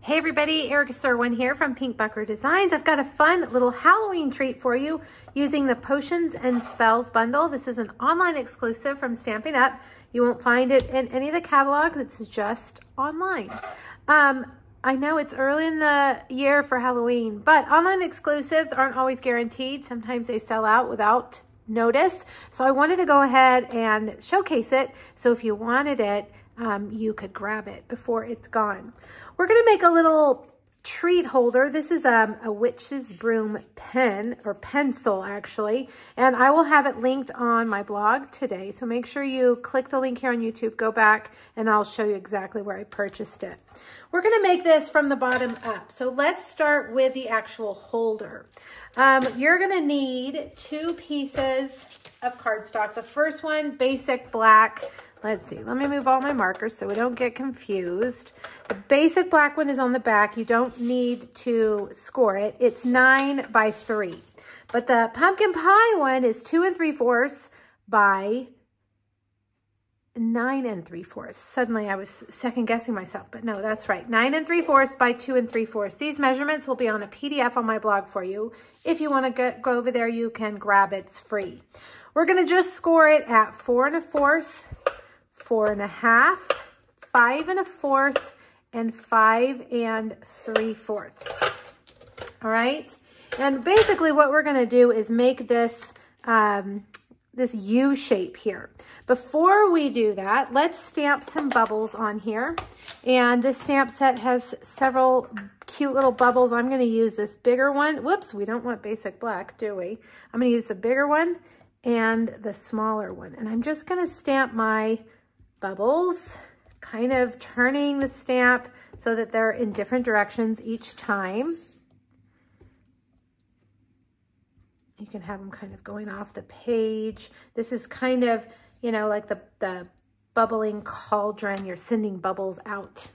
Hey everybody, Erica Serwin here from Pink Buckaroo Designs. I've got a fun little Halloween treat for you using the Potions and Spells bundle. This is an online exclusive from Stampin' Up. You won't find it in any of the catalogs. It's just online. Um, I know it's early in the year for Halloween, but online exclusives aren't always guaranteed. Sometimes they sell out without notice. So I wanted to go ahead and showcase it. So if you wanted it, um, you could grab it before it's gone. We're going to make a little treat holder. This is um, a witch's broom pen or pencil actually, and I will have it linked on my blog today. So make sure you click the link here on YouTube, go back, and I'll show you exactly where I purchased it. We're gonna make this from the bottom up. So let's start with the actual holder. Um, you're gonna need two pieces of cardstock. The first one, basic black, Let's see, let me move all my markers so we don't get confused. The basic black one is on the back. You don't need to score it. It's nine by three. But the pumpkin pie one is two and three fourths by nine and three fourths. Suddenly I was second guessing myself, but no, that's right. Nine and three fourths by two and three fourths. These measurements will be on a PDF on my blog for you. If you want to go over there, you can grab it. It's free. We're going to just score it at four and a fourth four and a half, five and a fourth, and five and three fourths. All right. And basically what we're going to do is make this, um, this U shape here. Before we do that, let's stamp some bubbles on here. And this stamp set has several cute little bubbles. I'm going to use this bigger one. Whoops, we don't want basic black, do we? I'm going to use the bigger one and the smaller one. And I'm just going to stamp my bubbles, kind of turning the stamp so that they're in different directions each time. You can have them kind of going off the page. This is kind of, you know, like the, the bubbling cauldron. You're sending bubbles out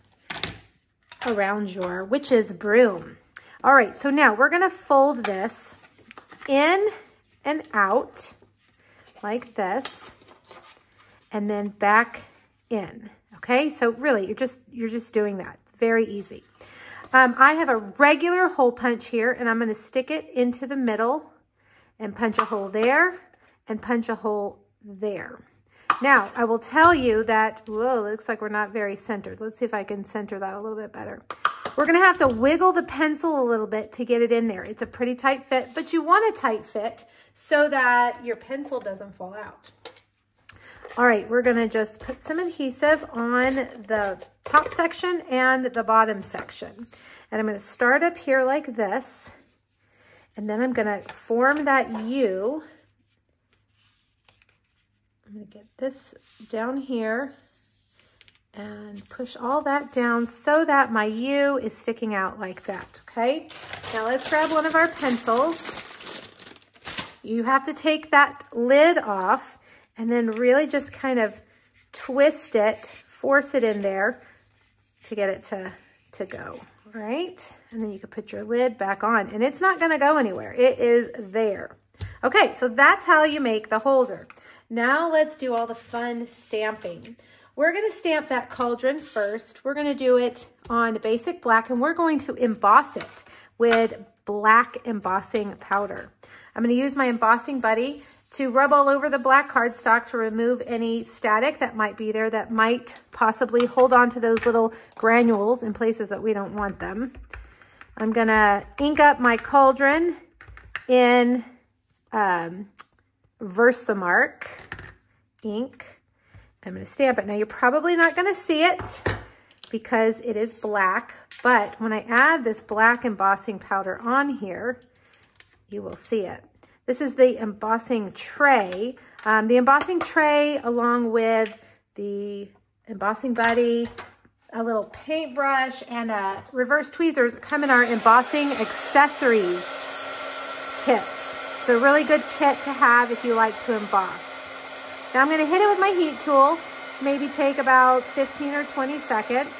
around your witch's broom. All right, so now we're gonna fold this in and out like this, and then back in. Okay, so really you're just you're just doing that. Very easy. Um, I have a regular hole punch here and I'm going to stick it into the middle and punch a hole there and punch a hole there. Now, I will tell you that, whoa, looks like we're not very centered. Let's see if I can center that a little bit better. We're going to have to wiggle the pencil a little bit to get it in there. It's a pretty tight fit, but you want a tight fit so that your pencil doesn't fall out. All right, we're gonna just put some adhesive on the top section and the bottom section. And I'm gonna start up here like this, and then I'm gonna form that U. I'm gonna get this down here and push all that down so that my U is sticking out like that, okay? Now let's grab one of our pencils. You have to take that lid off and then really just kind of twist it, force it in there to get it to, to go, right? And then you can put your lid back on and it's not gonna go anywhere. It is there. Okay, so that's how you make the holder. Now let's do all the fun stamping. We're gonna stamp that cauldron first. We're gonna do it on basic black and we're going to emboss it with black embossing powder. I'm gonna use my embossing buddy to rub all over the black cardstock to remove any static that might be there that might possibly hold on to those little granules in places that we don't want them. I'm gonna ink up my cauldron in um, Versamark ink. I'm gonna stamp it. Now you're probably not gonna see it because it is black, but when I add this black embossing powder on here, you will see it. This is the embossing tray. Um, the embossing tray along with the embossing buddy, a little paintbrush, and a reverse tweezers come in our embossing accessories kit. It's a really good kit to have if you like to emboss. Now I'm gonna hit it with my heat tool, maybe take about 15 or 20 seconds.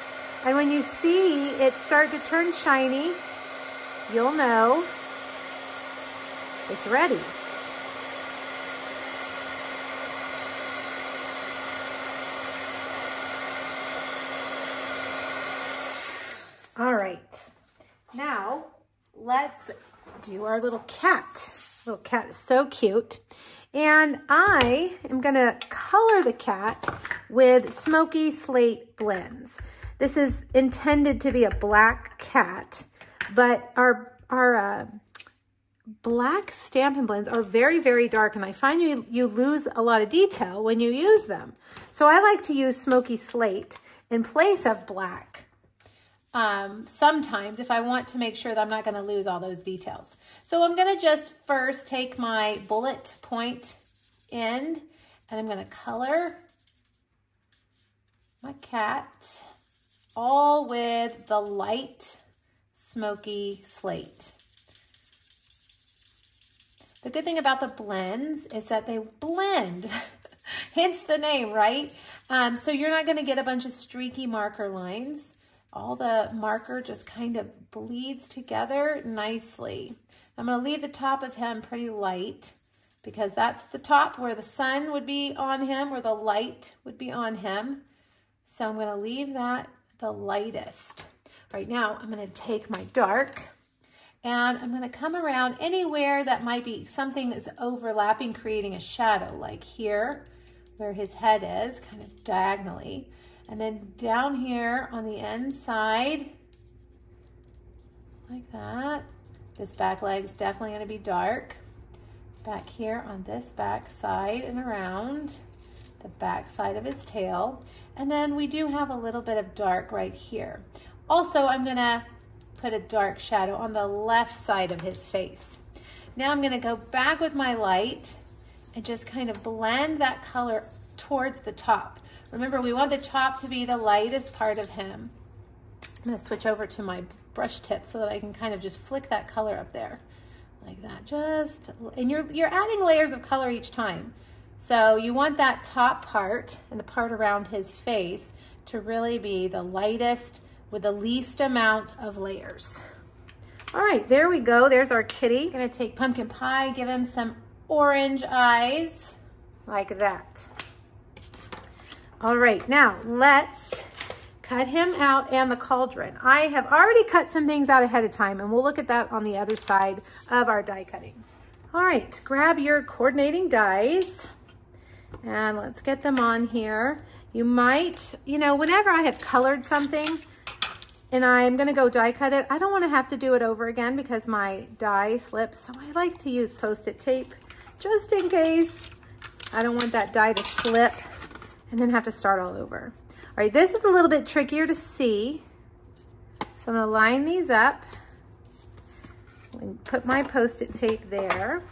And when you see it start to turn shiny, you'll know it's ready. All right. now let's do our little cat. Little cat is so cute. And I am gonna color the cat with Smoky Slate Blends. This is intended to be a black cat, but our, our uh, black Stampin' Blends are very, very dark, and I find you, you lose a lot of detail when you use them. So I like to use Smoky Slate in place of black um, sometimes if I want to make sure that I'm not going to lose all those details. So I'm going to just first take my bullet point end and I'm going to color my cat all with the light smoky slate. The good thing about the blends is that they blend, hence the name, right? Um, so you're not going to get a bunch of streaky marker lines all the marker just kind of bleeds together nicely. I'm going to leave the top of him pretty light because that's the top where the sun would be on him, where the light would be on him. So I'm going to leave that the lightest. Right now, I'm going to take my dark and I'm going to come around anywhere that might be something that's overlapping, creating a shadow, like here where his head is, kind of diagonally. And then down here on the inside, like that. This back leg is definitely gonna be dark. Back here on this back side and around the back side of his tail. And then we do have a little bit of dark right here. Also, I'm gonna put a dark shadow on the left side of his face. Now I'm gonna go back with my light and just kind of blend that color towards the top. Remember, we want the top to be the lightest part of him. I'm gonna switch over to my brush tip so that I can kind of just flick that color up there like that. Just, and you're, you're adding layers of color each time. So you want that top part and the part around his face to really be the lightest with the least amount of layers. All right, there we go. There's our kitty. I'm Gonna take pumpkin pie, give him some orange eyes like that. All right, now let's cut him out and the cauldron. I have already cut some things out ahead of time and we'll look at that on the other side of our die cutting. All right, grab your coordinating dies and let's get them on here. You might, you know, whenever I have colored something and I'm gonna go die cut it, I don't wanna have to do it over again because my die slips. So I like to use post-it tape just in case I don't want that die to slip and then have to start all over. All right, this is a little bit trickier to see. So I'm gonna line these up and put my post-it tape there.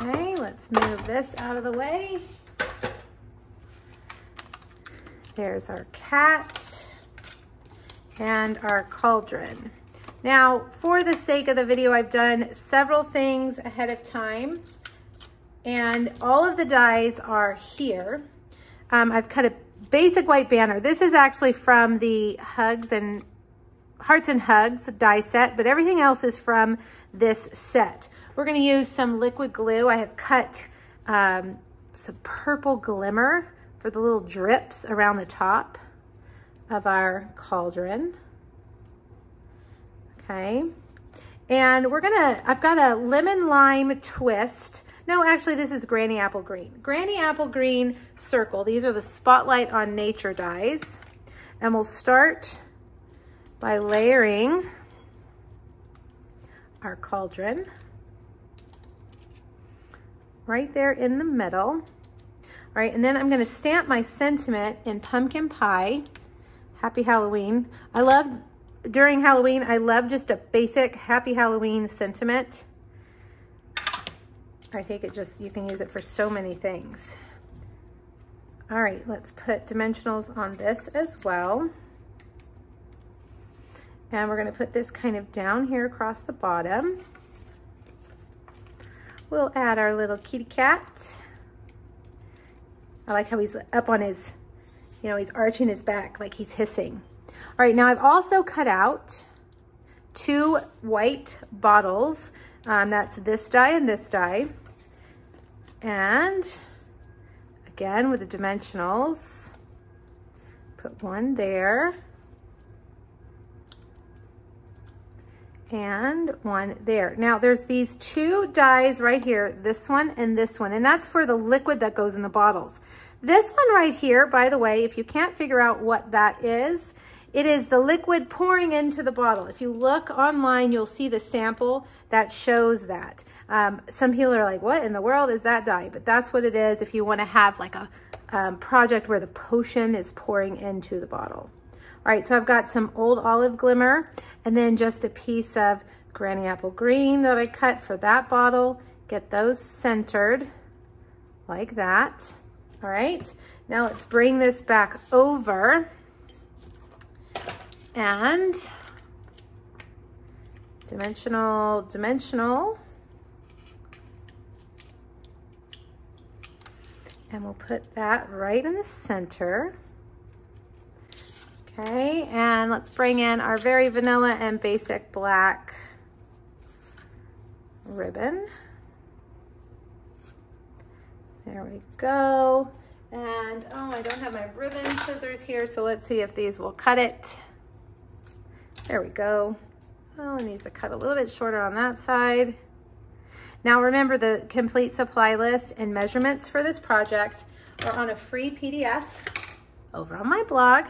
Okay, let's move this out of the way. There's our cat and our cauldron. Now, for the sake of the video, I've done several things ahead of time and all of the dies are here. Um, I've cut a basic white banner. This is actually from the Hugs and Hearts and Hugs die set, but everything else is from this set. We're gonna use some liquid glue. I have cut um, some purple glimmer for the little drips around the top of our cauldron okay? And we're gonna, I've got a lemon lime twist. No, actually this is Granny Apple Green. Granny Apple Green Circle. These are the Spotlight on Nature dies. And we'll start by layering our cauldron right there in the middle. All right, and then I'm gonna stamp my sentiment in pumpkin pie. Happy Halloween. I love during Halloween, I love just a basic happy Halloween sentiment. I think it just, you can use it for so many things. All right, let's put dimensionals on this as well. And we're gonna put this kind of down here across the bottom. We'll add our little kitty cat. I like how he's up on his, you know, he's arching his back like he's hissing. All right, now I've also cut out two white bottles. Um, that's this die and this die. And again with the dimensionals. Put one there. And one there. Now there's these two dies right here, this one and this one, and that's for the liquid that goes in the bottles. This one right here, by the way, if you can't figure out what that is, it is the liquid pouring into the bottle. If you look online, you'll see the sample that shows that. Um, some people are like, what in the world is that die? But that's what it is if you wanna have like a um, project where the potion is pouring into the bottle. All right, so I've got some old olive glimmer and then just a piece of granny apple green that I cut for that bottle. Get those centered like that. All right, now let's bring this back over and dimensional, dimensional. And we'll put that right in the center. Okay, and let's bring in our very vanilla and basic black ribbon. There we go. And, oh, I don't have my ribbon scissors here, so let's see if these will cut it. There we go. Oh, it needs to cut a little bit shorter on that side. Now remember the complete supply list and measurements for this project are on a free PDF over on my blog.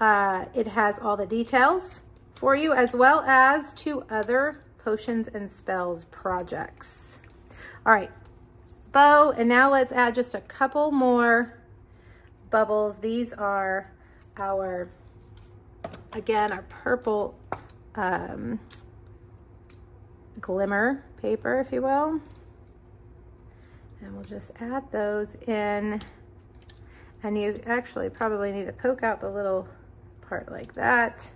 Uh, it has all the details for you as well as two other potions and spells projects. All right, bow, and now let's add just a couple more bubbles. These are our, again, our purple um, glimmer paper, if you will. And we'll just add those in. And you actually probably need to poke out the little part like that.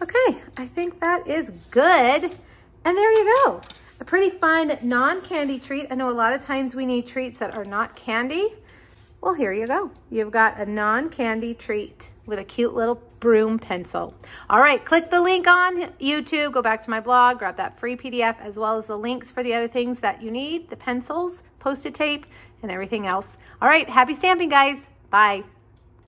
Okay, I think that is good. And there you go. A pretty fun non-candy treat. I know a lot of times we need treats that are not candy. Well, here you go. You've got a non-candy treat with a cute little broom pencil. All right, click the link on YouTube, go back to my blog, grab that free PDF as well as the links for the other things that you need, the pencils, post-it tape, and everything else. All right, happy stamping, guys. Bye.